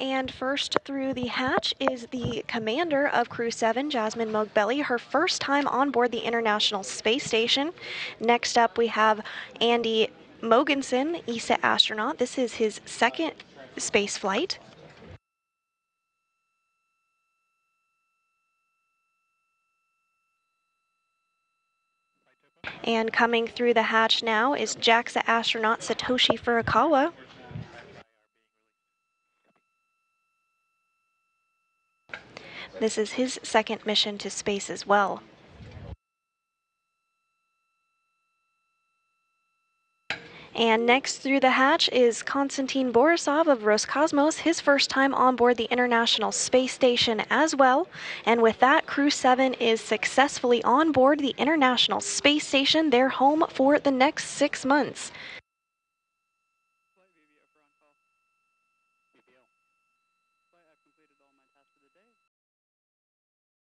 And first through the hatch is the commander of Crew 7, Jasmin Moghbeli, her first time on board the International Space Station. Next up, we have Andy Mogensen, ESA astronaut. This is his second space flight. And coming through the hatch now is JAXA astronaut Satoshi Furukawa. This is his second mission to space as well. And next through the hatch is Konstantin Borisov of Roscosmos, his first time on board the International Space Station as well. And with that, Crew 7 is successfully on board the International Space Station, their home for the next six months.